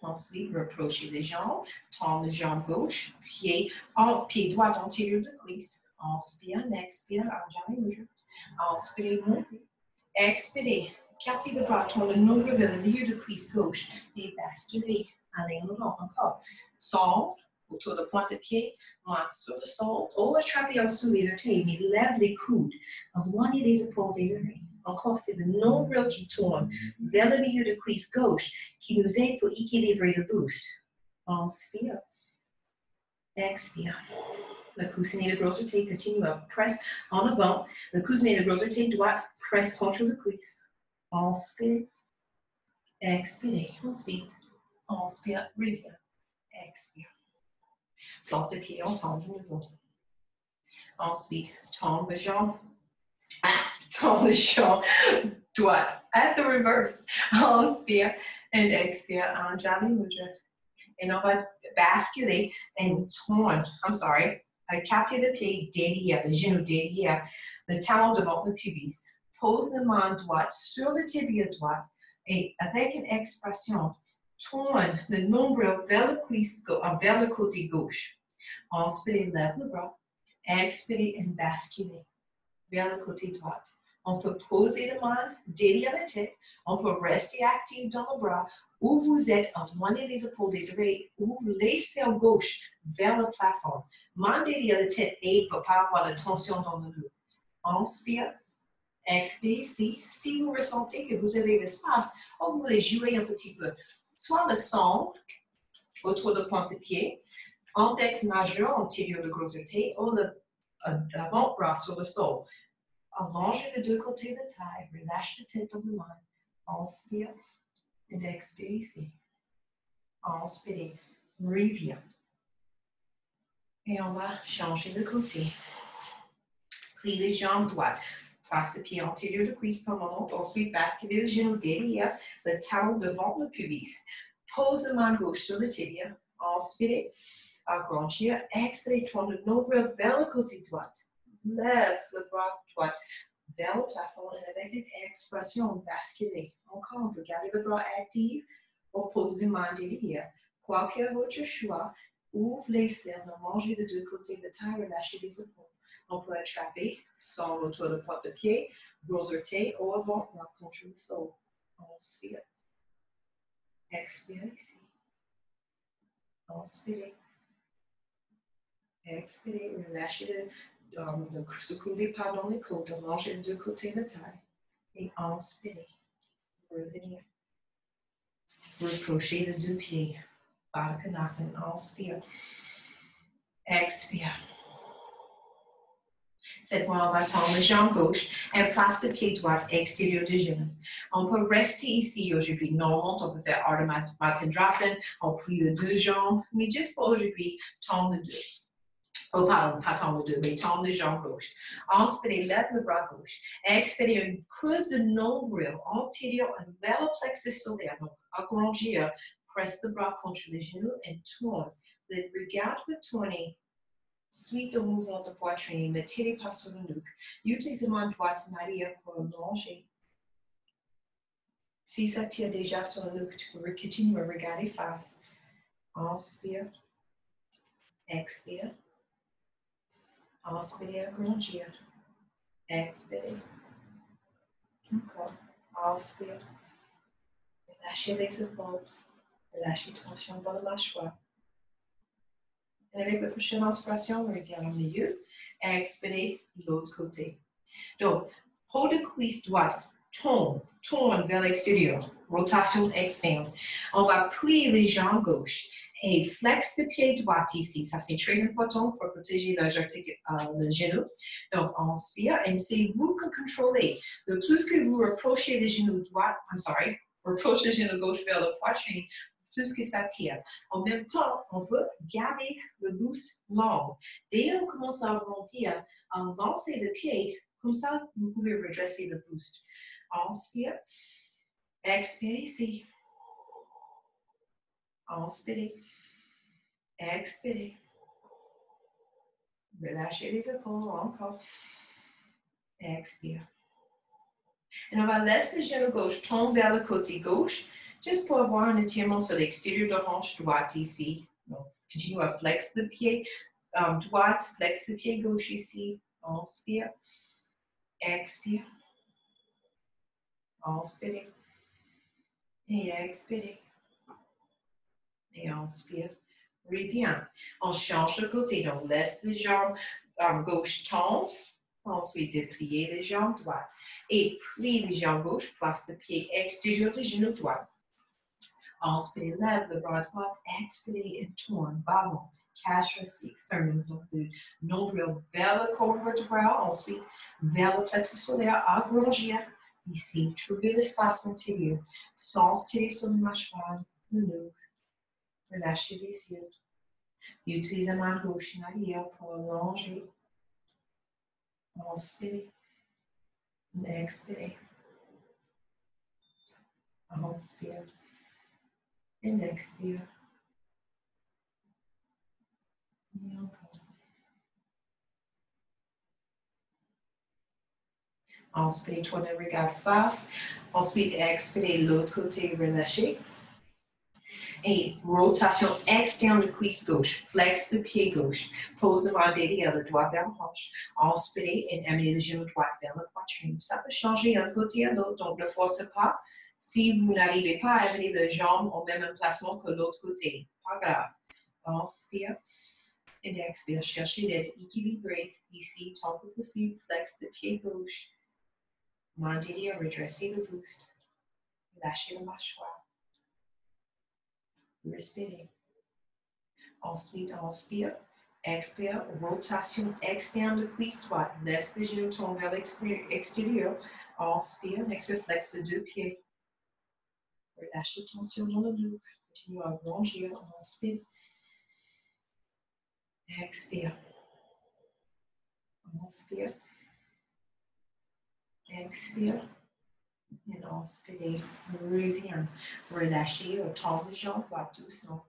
Speaker 1: Ensuite, reprochez les jambes, tends les jambes gauche, pied, en, pied droit antérieur de cuisse. Inspire, expire, enjambez Inspirez, montez. Expirez, Quartier de bras, tourne le nombre vers le milieu de cuisse gauche et basculez. Allez en avant encore. Sol, autour de pointe de pied, main sur le sol, ou attrapez en dessous les orteils, mais lève les coudes, éloignez les épaules des oreilles. Encore, c'est le nombril qui tourne vers le milieu de cuisse gauche qui nous aide pour équilibrer le buste. Inspire. Expire. Le coussinet de gros orteil continue à presser en avant. Le coussinet de gros orteil droit presse contre le cuisse. Inspire. Expire. Ensuite, inspire, reviens. Expire. De pied ensemble de nouveau. Ensuite, tombe jambe. Ah, tombe jambe droite. At the reverse. Inspire and expire. Anjali Mudra. Et on va basculer et tourne. I'm sorry. Capter le pied derrière, le genou derrière, le talon devant le pubis. Pose la main droite sur le tibia droite, Et avec une expression, tourne le nombril vers le, cuisse, vers le côté gauche. Inspirez, lève le bras. Expirez et basculez vers le côté droit. On peut poser la main derrière la tête. On peut rester actif dans le bras où vous êtes éloigné des épaules des oreilles, ou laissez à gauche vers le plafond. Main derrière la tête et pour pas avoir de tension dans le dos. Inspire. Expire ici. Si vous ressentez que vous avez l'espace, vous voulez jouer un petit peu. Soit le son autour de pointe de pied, index majeur antérieur de gros orteil, ou l'avant-bras sur le sol. Allongez les deux côtés de la taille, relâche la tête dans le main. Inspire et expire ici. Inspire, reviens. Et on va changer de côté. Plie les jambes droites. Place le pied antérieur de cuisse pour moment. Ensuite, basculez le genou derrière le talon devant le pubis. Pose la main gauche sur le tibia. Inspirez, agrandir. Expirez, tourne le nombril vers le côté droit. Lève le bras droit vers le plafond et avec une expression basculée. Encore, garder le bras actif ou poser les mains derrière. Quoi que votre choix, ouvre les cernes, manger de deux côtés de taille, relâchez les épaules. On peut sans autour de porte de pied, gros orteils ou avant contre le sol. Inspire. Expirez ici. Inspirez. Expirez, relâchez le ne se couvez pas dans les côtes, allongez les deux côtés de taille et inspirez. Revenir. Reprochez les deux pieds. Baddha Konasana, inspire. Expire. Cette fois, on va tendre les jambes gauche et place le pied droit extérieur du genou. On peut rester ici aujourd'hui. Normalement, on peut faire Ardha Matsendrasana, on plie les deux jambes, mais juste pour aujourd'hui, tendre les deux. Oh, pardon, pas tendre le dos, mais tendre les jambes gauche. Inspirez, lève le bras gauche. Expirez, une creuse de nombril antérieur vers le plexus solaire. Donc, agrandir, presse le bras contre les genoux et tourne. Le regard tourner suite au mouvement de poitrine. Ne tirez pas sur le nuque. Utilisez main droite en arrière pour allonger. Si ça tire déjà sur le nuque, tu peux continuer à regarder face. Inspire. Expire. Inspirez, agrandir. Expirez. Encore. Inspire. Relâchez les épaules. Relâchez tension dans la mâchoire. Et avec la prochaine inspiration, regarde au milieu. Expirez l'autre côté. Donc, haut de cuisse droite, tourne, tourne vers l'extérieur. Rotation externe. On va plier les jambes gauches et flex le pied droit ici. Ça, c'est très important pour protéger le, euh, genou. Donc, inspire et c'est vous qui contrôlez. Le plus que vous rapprochez le genou droit, I'm sorry, rapprochez le genou gauche vers le poitrine, plus que ça tire. En même temps, on peut garder le boost long. Dès qu'on commence à rebondir, avancer le pied, comme ça, vous pouvez redresser le boost. Inspire, expire ici. Inspirez. Expirez. Relâchez les épaules encore. Expire. Et on va laisser le genou gauche tomber vers le côté gauche, juste pour avoir un étirement sur l'extérieur de hanche droite ici. Continue à flex le pied um, droite, flex le pied gauche ici. Inspire. Expire. Inspirez. Et expirez et inspire, reviens. On change de côté, donc laisse les jambes um, gauche tendre, ensuite déplier les jambes droites et plie les jambes gauche, place le pied extérieur du genou droit. Inspire, lève le bras droit, expire et tourne, balance, cache le externe, donc le nombril vers le corps vertébral, ensuite vers le plexus solaire, agrandir ici, trouver l'espace intérieur, sans tirer sur le mâchoire, le nuque, Relâchez les yeux. Utilisez la main gauche en arrière pour allonger. Inspirez. Expirez. Et expire. Et encore. Le regard face. Ensuite, expirez l'autre côté, relâchez. Et rotation externe de cuisse gauche, flex de pied gauche, pose devant derrière le doigt vers la hanche. Inspirez et amenez le genou droit vers la poitrine. Ça peut changer d'un côté à l'autre, donc ne forcez pas. Si vous n'arrivez pas à amener les jambes au même emplacement que l'autre côté, pas grave. Inspire et expire. Cherchez d'être équilibré ici tant que possible. Flex de pied gauche. Main derrière, redressez le buste. Lâchez la mâchoire. Respirez. Ensuite, inspire. Expire. Rotation externe de cuisse droite. Laisse les genoux tomber vers l'extérieur. Inspire. Expire. Flex de deux pieds. Relâchez tension dans le dos. Continue à grandir. Inspire. Expire. Inspire. Expire. Et inspirez, reviens. Relâchez autant de jambes, pas doucement.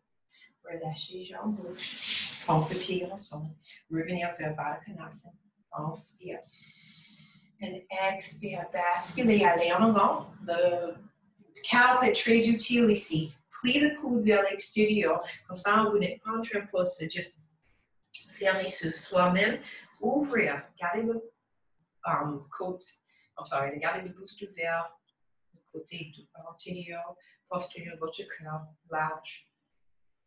Speaker 1: Relâchez jambes gauche. Prends le pied ensemble. Revenir vers Balanasana. Inspire. Et expire. Basculez, allez en avant. Le calpe est très utile ici. Plie le coude vers l'extérieur. Comme ça, vous n'êtes pas en train de juste. Ouvrir. Gardez le um, côte I'm sorry, regardez le buste ouvert, le côté antérieur, postérieur votre cœur, large.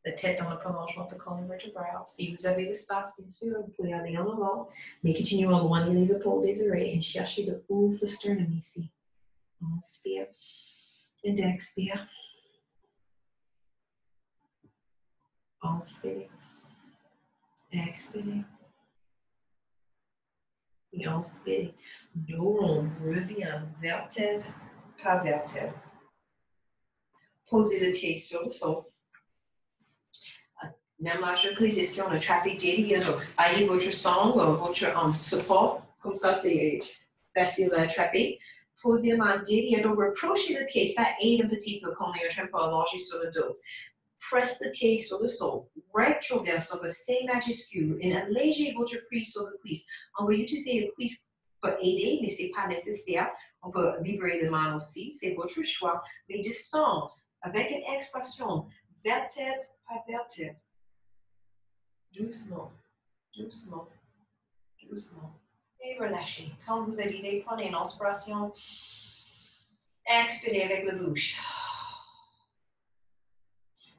Speaker 1: La tête dans le prolongement de colonne vertébrale. Si vous avez l'espace, bien sûr, vous pouvez aller en avant, mais continuez à éloigner les épaules des oreilles et cherchez de ouvrir le sternum ici. Inspire et expire. Inspire. Expire et inspirez. Dos rond, revient vertèbre par vertèbre. Posez le pied sur le sol. Même majeur que les ischions, attrapez derrière. Donc, ayez votre sangle, votre um, support. Comme ça, c'est facile à attraper. La derrière. Donc, rapprochez le pied. Ça aide un petit peu quand on est en train de allonger sur le dos press the pied sur le sol, rétroverse donc C majuscule, et alléger votre prise sur le cuisse. On va utiliser le cuisse pour aider, mais ce n'est pas nécessaire. On peut libérer les mains aussi, c'est votre choix. Mais descendre avec une expression vertèbre par vertèbre. Doucement, doucement, doucement. Et relâchez. Quand vous arrivez, prenez une inspiration. Expirez avec la bouche.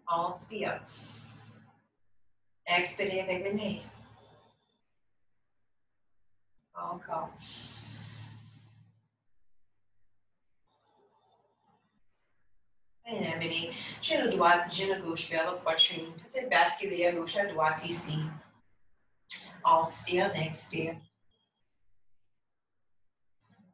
Speaker 1: Inspire. Expirez avec le nez. Encore. Amenez genou droit, genou gauche vers la poitrine. Peut-être basculer à gauche, à droite ici. Inspire, expire.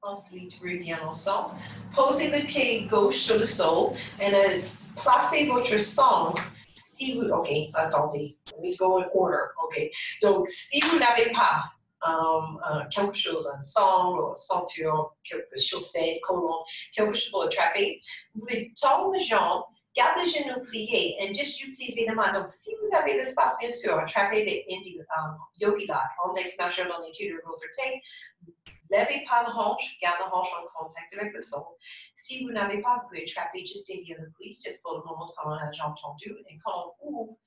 Speaker 1: Ensuite, reviens au centre. Posez le pied gauche sur le sol et placez votre sangle. Si vous, ok, attendez, let's go in order, ok. Donc, si vous n'avez pas um, uh, quelque chose, un sangle, ceinture, quelque chaussette, colon, quelque chose pour attraper, vous pouvez tendre les jambes Garde les genoux pliés et juste utiliser les mains. Donc, si vous avez l'espace, bien sûr, attrapez les um, yogi lock, index majeur dans l'étude de vos orteils. Levez pas la hanche, garde la hanche en contact avec le sol. Si vous n'avez pas, vous pouvez attraper juste derrière le cuisse, juste pour le moment quand on a jambe tendue. Et quand on ouvre,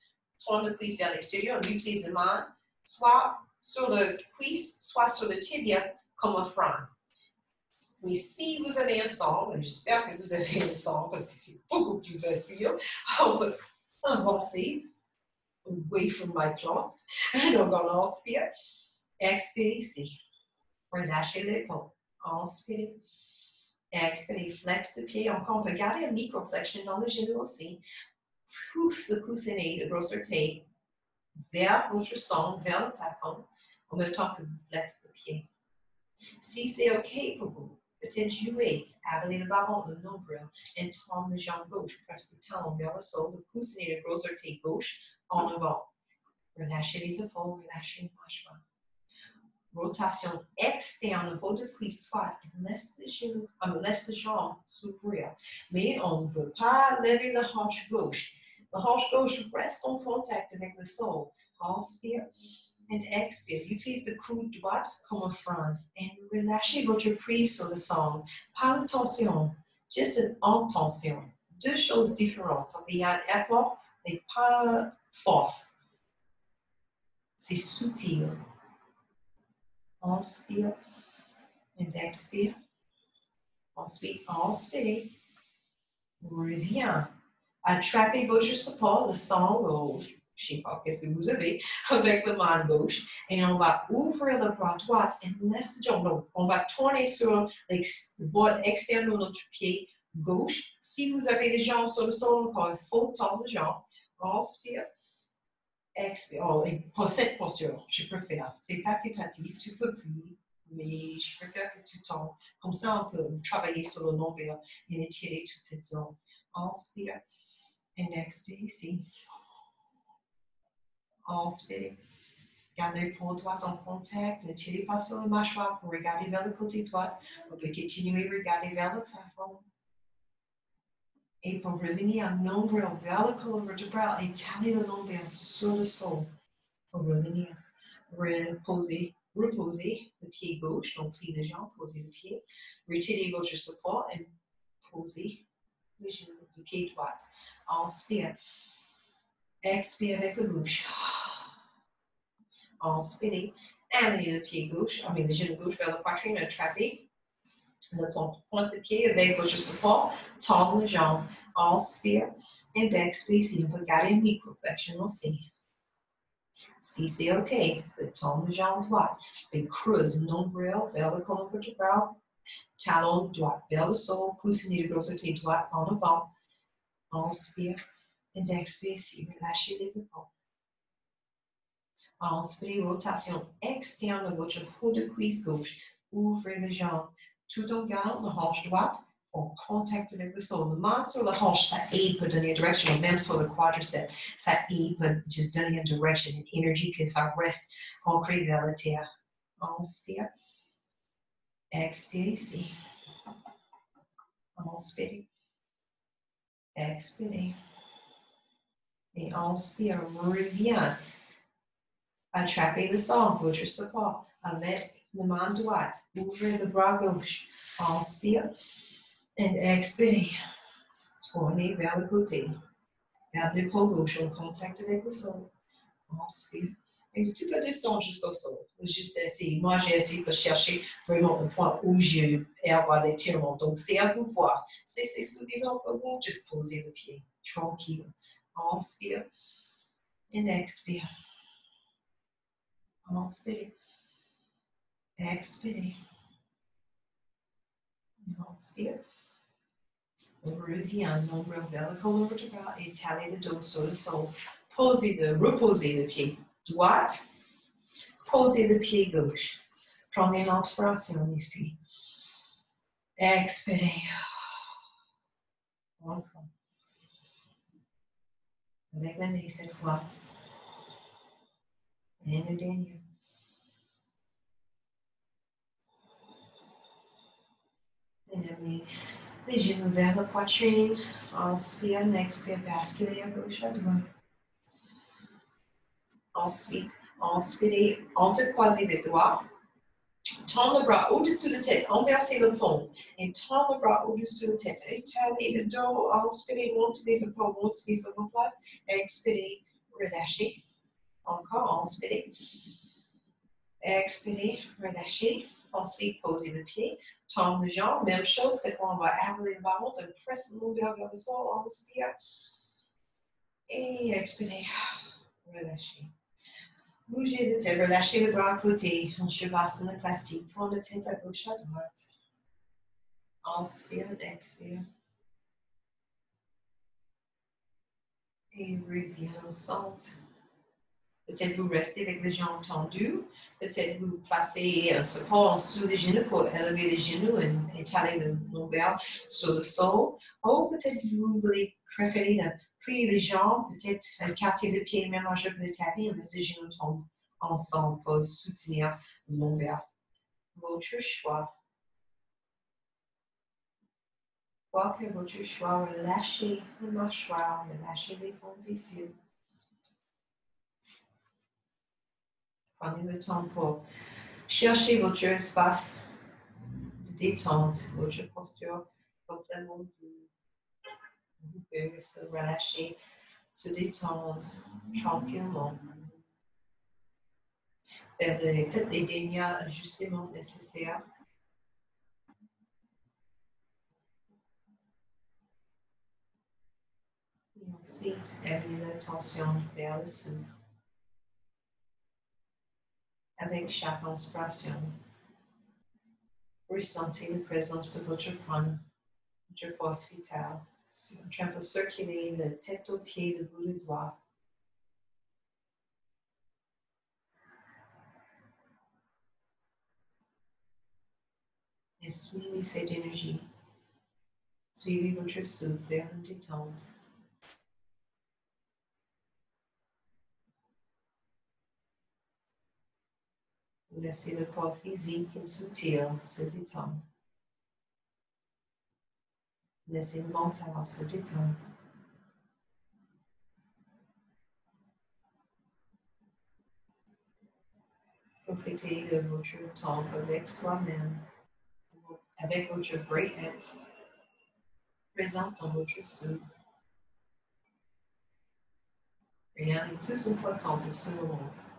Speaker 1: tourne le cuisse vers l'extérieur, on utilise les mains, soit sur le cuisse, soit sur le tibia, comme un frein. Mais si vous avez un sang, et j'espère que vous avez un sang parce que c'est beaucoup plus facile, on va avancer away from my plot. Donc, on inspire, expire ici. Relâchez l'épaule. Inspire. Expire, flex le pied. Encore, on peut garder un micro-flexion dans le genou aussi. Pousse le coussinet de gros orteil vers votre sang, vers le plafond, en même temps que vous flexez le pied. Si c'est OK pour vous, peut-être jouer, avaler le ballon, le nombril, et tendre le jambe gauche, presse le talon vers le sol, le coussinet de gros orteil gauche en avant. Relâchez les épaules, relâchez les mâchoires. Rotation externe au haut de cuisse droite, laisse les genoux, on laisse les jambes s'ouvrir. Mais on ne veut pas lever la hanche gauche. La hanche gauche reste en contact avec le sol. Inspire and expire. Utilise le coude droit comme un frein et relâchez votre prise sur le sol. Pas de tension, juste en tension. Deux choses différentes. Il y a un effort, mais pas force. C'est subtil. Inspire et expire. Ensuite, inspire. Reviens. Attrapez votre support, le sang rouge je sais pas qu'est-ce que vous avez, avec la main gauche. Et on va ouvrir le bras droit et laisse donc, on va tourner sur le bord externe de notre pied gauche. Si vous avez les jambes sur le sol, encore il faut tendre les jambes. Inspire. Oh, pour cette posture, je préfère. C'est facultatif, tu peux plier, mais je préfère que tu tombes. Comme ça, on peut travailler sur le nombril et étirer toute cette zone. Inspire. Et expire ici. Inspirez. Gardez l'épaule droite en contact. Ne tirez pas sur le mâchoire pour regarder vers le côté droit. On peut continuer à regarder vers le plafond. Et pour revenir en nombril vers le colonne vertébrale, étalez le nombril sur le sol. Pour revenir, reposer, reposer le pied gauche, donc plie les jambes, posez le pied. Retirez votre support et posez le genou, le pied droit. Inspire. Expire avec la bouche. Inspirez. Amenez le pied gauche, I mean, le genou gauche vers la poitrine, attrapez le pointe de pied avec votre support, tendre les jambes. Inspire et expire ici. On peut garder une micro-flexion aussi. Si c'est OK, tendre les jambes droites. Et creuse nombril vers le colonne vertébrale. Talon droit vers le sol. Coussinets de grossité droite en avant. Inspire. Et expire ici. Relâchez les épaules. Inspirez, rotation externe de votre haut de cuisse gauche. Ouvrez les jambes tout en gardant la hanche droite en contact avec le sol. La main sur la hanche, ça aide pour donner une direction, même sur le quadriceps, ça aide pour juste donner une direction, une énergie que ça reste ancré vers la terre. Inspire. Expire ici. Inspire. Expire. Et inspire, reviens. Attrapez le sang, votre support avec main droite. Ouvrez le bras gauche. Inspire. Et expirez. Tournez vers le côté. Gardez l'épaule gauche en contact avec le sol. Inspire. Et de toute la distance jusqu'au sol. Juste essayer. Moi, j'ai essayé de chercher vraiment le point où je vais avoir l'étirement. Donc, c'est à vous voir. C'est suffisant pour vous. Juste poser le pied. Tranquille. Inspire. Et expire. Inspirez. Expirez. Inspire. Reviens, nombril vers le colonne vertébrale, étalez le dos sur le sol. Posez le, reposez le pied droit. Posez le pied gauche. Prenez l'inspiration ici. Expirez. Encore. Avec la nez cette. Et les genoux vers la poitrine. Inspire, expire, basculer à gauche, à droite. Ensuite, inspirez, entrecroisez les doigts. Tends le bras au-dessus de la tête, inversez le pont et tends le bras au-dessus de la tête. Étalez le dos, inspirez, montez les épaules, montez les omoplates, expirez, relâchez. Encore, inspirez. Expirez, relâchez. Ensuite, posez le pied, tendre les jambes. Même chose, c'est qu'on va avaler le ballon, de presser le vers le sol, inspire. Et expirez, relâchez. Bougez de tête, relâchez le bras à côté en Shavasana classique. Tourne la tête à gauche, à droite. Inspire, expire. Et reviens au centre. Peut-être vous restez avec les jambes tendues. Peut-être vous placez un support en dessous des genoux pour élever les genoux et étaler le nombril sur le sol. Ou peut-être vous voulez préférer plier les jambes, peut-être écarter les pieds mélanger le tapis et laisser les genoux tomber ensemble pour soutenir le nombril. Votre choix. Quoi que votre choix, relâchez le mâchoire, relâchez les fonds des yeux. Prenez le temps pour chercher votre espace de détente, votre posture complètement de vous pouvez se relâcher, se détendre tranquillement. Faire faites des derniers ajustements nécessaires. Et ensuite, amenez l'attention vers le souffle. Avec chaque inspiration, ressentez la présence de votre prana, votre force vitale. En train de circuler la tête aux pieds, le bout du doigt. Et suivez cette énergie. Suivez votre souffle vers une détente. Laissez le corps physique et subtil se détendre. Laissez le mental se détendre. Profitez de votre temps avec soi-même, avec votre vrai être, présent dans votre souffle. Rien n'est plus important de ce monde.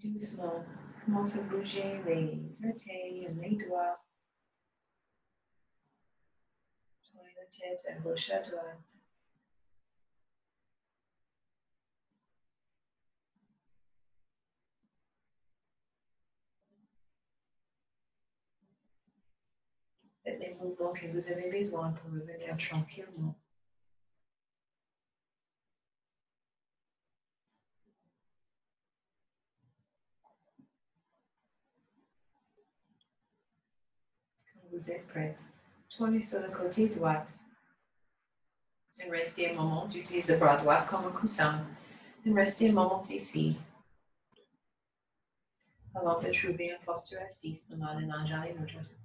Speaker 1: Doucement, commence à bouger les orteils et les doigts. Tournez la tête à gauche à droite. Faites les mouvements que vous avez besoin pour revenir tranquillement. Vous êtes prête. Tournez sur le côté droit. Restez un moment, utilisez le bras droit comme un coussin. Restez un moment ici. Avant de trouver une posture assise, demandez Anjali Mudra. Prenez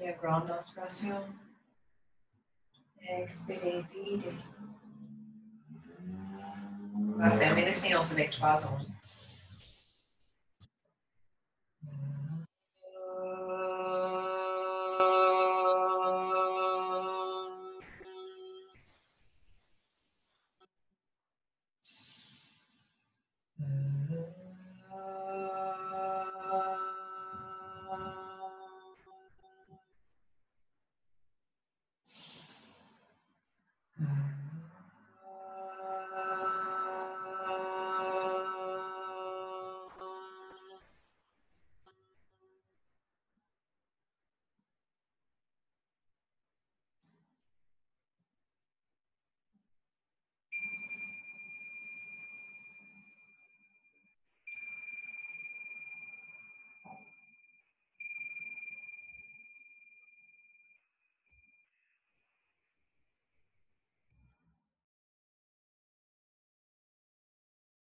Speaker 1: une grande inspiration. Expirez, videz. On va fermer la séance avec trois ondes.